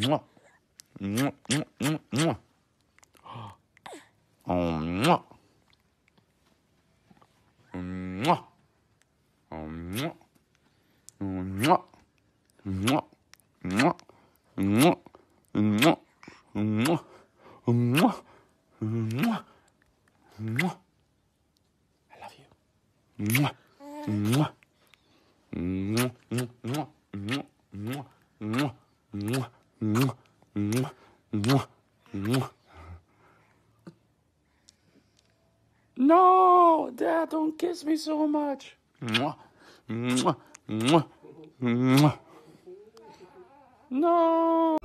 mwah. Oh, mwah. Mwah. Oh, mwah. Mwah. Oh mwah. Mwah. Oh mwah. Mwah. Mwah. Mwah. Mwah. Mwah. I love you. Mwah. Mwah. Mwah. Mwah. Mwah. Mwah. Mwah. Mwah. Mwah. Mwah. Mwah. Mwah. Mwah. No, Dad, don't kiss me so much. Mwah. Mwah. Mwah. Mwah. No.